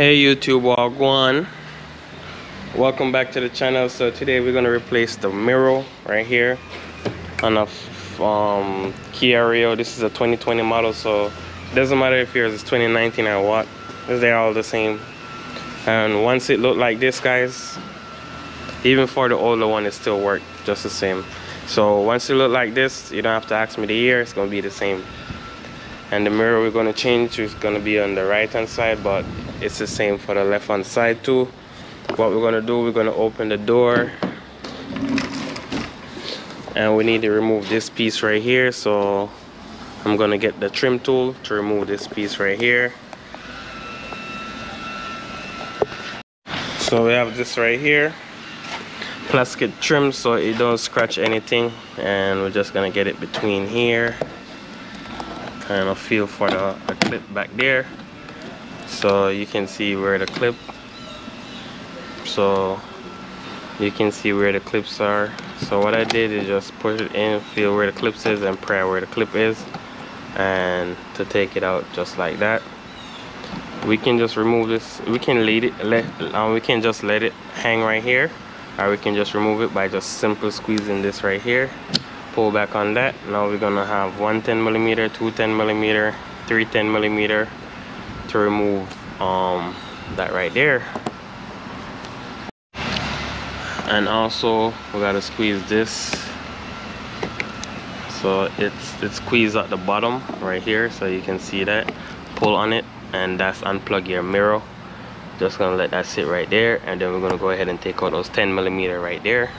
Hey YouTube, Wagwan. Welcome back to the channel. So today we're gonna replace the mirror right here on a um, Kia Rio. This is a 2020 model, so it doesn't matter if yours is 2019 or what. They're all the same. And once it looked like this, guys, even for the older one, it still work just the same. So once it look like this, you don't have to ask me the year. It's gonna be the same and the mirror we're going to change is going to be on the right hand side but it's the same for the left hand side too. What we're going to do we're going to open the door. And we need to remove this piece right here so I'm going to get the trim tool to remove this piece right here. So we have this right here. Plastic trim so it don't scratch anything and we're just gonna get it between here kind of feel for the, the clip back there. So you can see where the clip so you can see where the clips are. So what I did is just put it in feel where the clips is and pry where the clip is and to take it out just like that. We can just remove this we can lead it let um, we can just let it hang right here or we can just remove it by just simple squeezing this right here pull back on that. Now we're gonna have one 10 millimeter two 10 millimeter three 10 millimeter to remove um, that right there. And also we gotta squeeze this. So it's it squeezed at the bottom right here so you can see that. Pull on it and that's unplug your mirror. Just gonna let that sit right there and then we're gonna go ahead and take out those 10 millimeter right there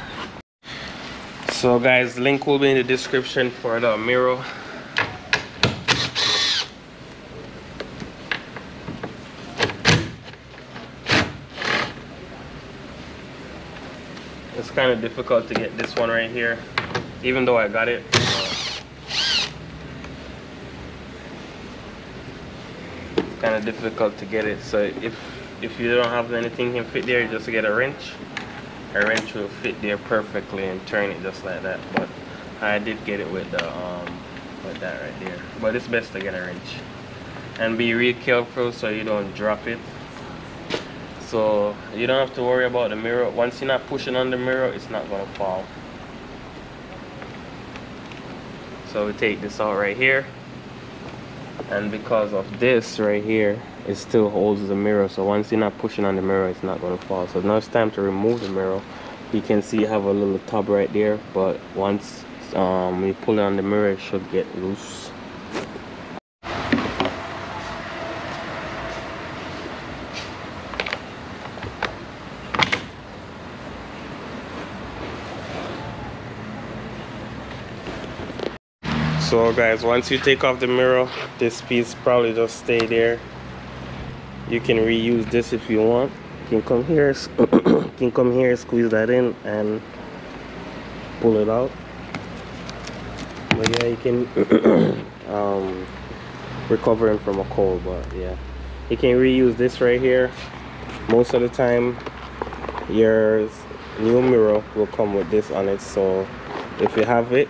so guys link will be in the description for the mirror it's kind of difficult to get this one right here even though I got it. Kind of difficult to get it so if if you don't have anything can fit there just get a wrench wrench will fit there perfectly and turn it just like that but I did get it with the um with that right there. But it's best to get a wrench. And be real careful so you don't drop it. So you don't have to worry about the mirror. Once you're not pushing on the mirror it's not gonna fall. So we take this out right here. And because of this right here it still holds the mirror. So once you're not pushing on the mirror it's not going to fall. So now it's time to remove the mirror. You can see you have a little tub right there but once um, you pull it on the mirror it should get loose. So guys once you take off the mirror this piece probably just stay there you can reuse this if you want. You can come here can come here squeeze that in and pull it out. But yeah you can um, recovering from a cold but yeah. You can reuse this right here. Most of the time your new mirror will come with this on it so if you have it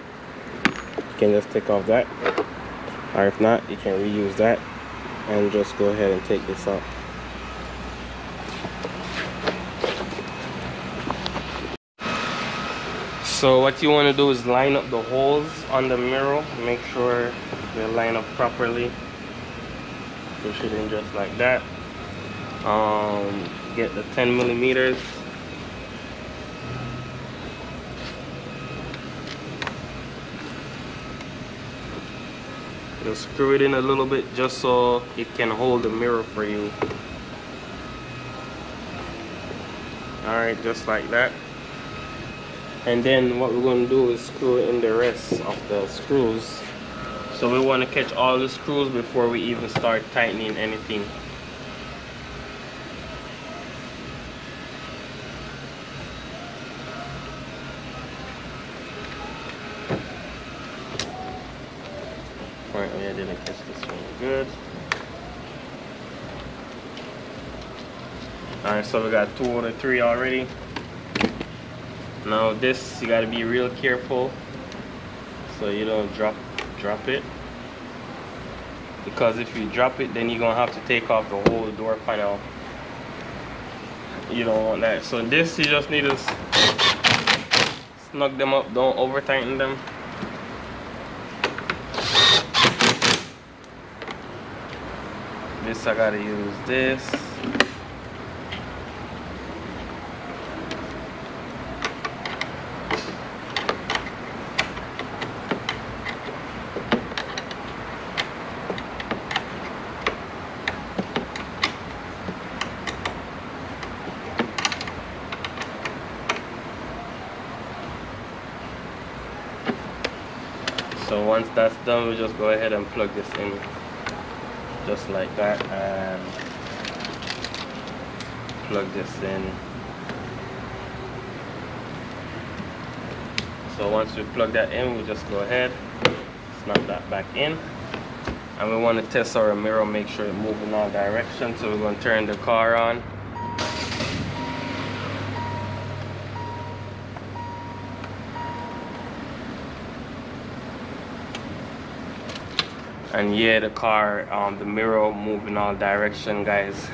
you can just take off that. Or if not you can reuse that and just go ahead and take this out so what you want to do is line up the holes on the mirror make sure they line up properly. Push it in just like that. Um, get the 10 millimeters just screw it in a little bit just so it can hold the mirror for you. All right just like that. And then what we're going to do is screw in the rest of the screws. So we want to catch all the screws before we even start tightening anything Didn't this one good. Alright, so we got two out of three already. Now this, you gotta be real careful so you don't drop drop it. Because if you drop it, then you're gonna have to take off the whole door panel you don't want that so this you just need to snug them up don't over tighten them this I gotta use this. So once that's done we just go ahead and plug this in just like that and plug this in. So once we plug that in we just go ahead snap that back in. And we want to test our mirror make sure it moves in all directions so we're going to turn the car on and yeah the car um, the mirror move in all direction guys.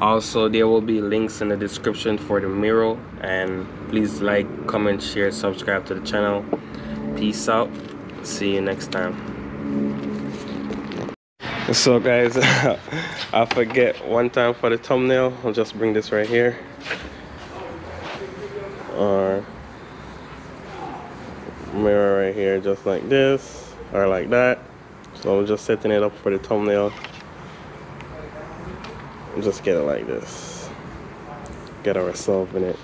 Also there will be links in the description for the mirror and please like comment share subscribe to the channel. Peace out. See you next time. So guys i forget one time for the thumbnail. I'll just bring this right here. Or mirror right here just like this or like that so I'm just setting it up for the thumbnail. Just get it like this. Get ourselves in it.